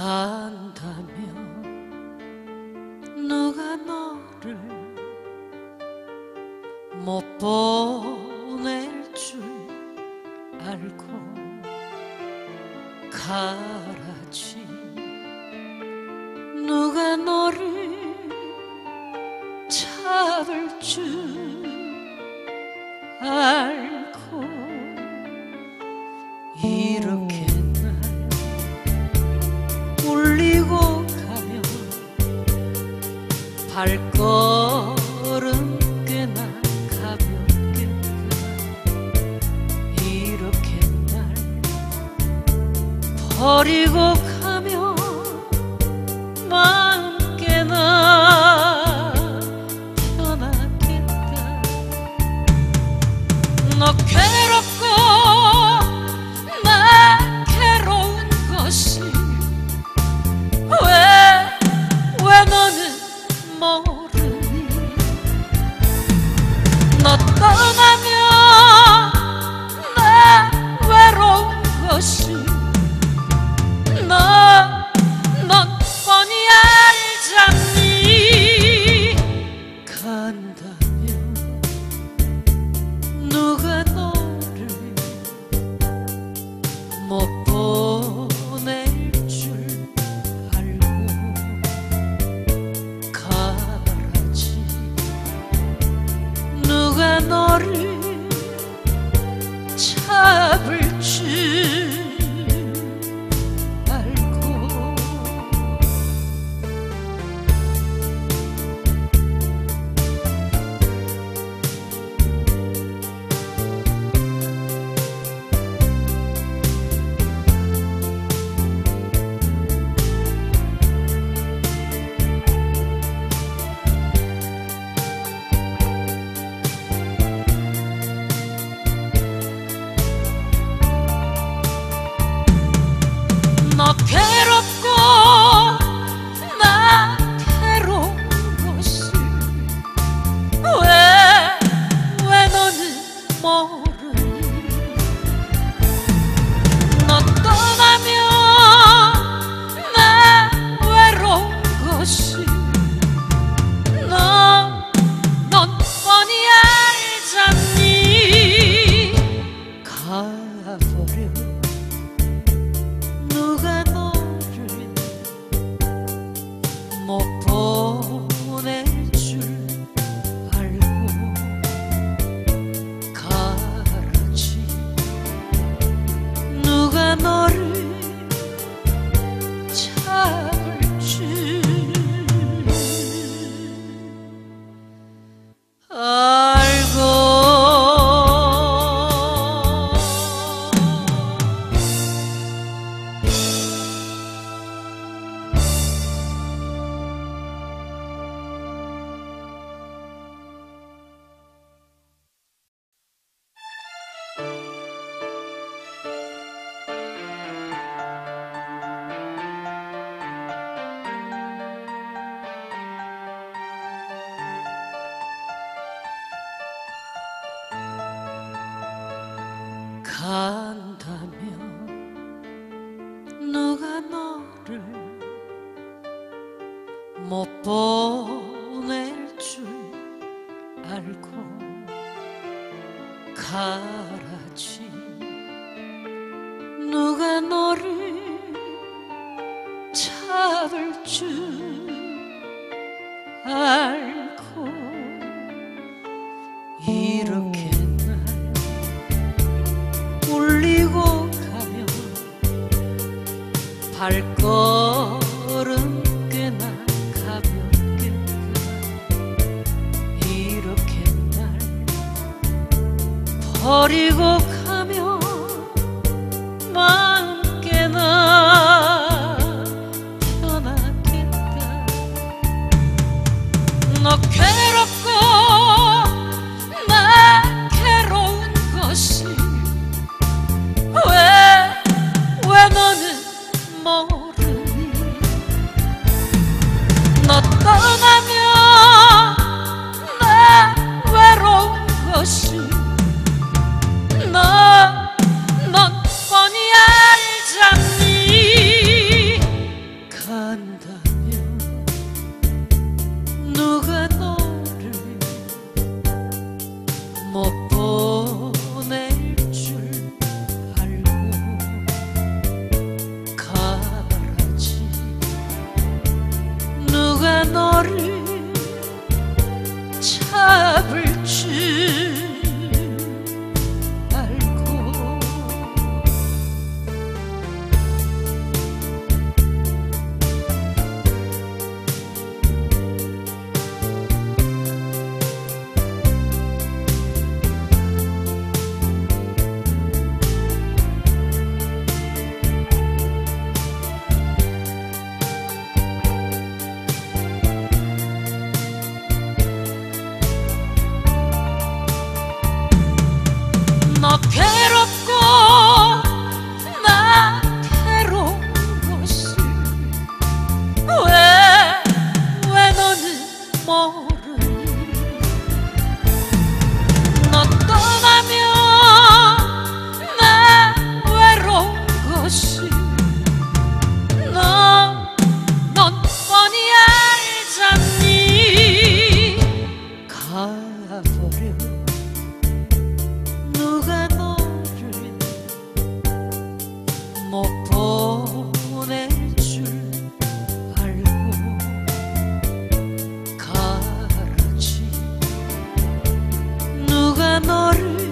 산다면 누가 너를 못 보낼 줄 알고 가라지. 누가 너를 잡을 줄 알고 이렇게 발걸음 꽤나 가볍게 이렇게 날 버리고 가면 마음 꽤나 편하겠다 너 괜. 말고 가라지. 누가 너를 잡을 줄 버리고 가면 마음 깨나 변하겠다. 너 괜 amor.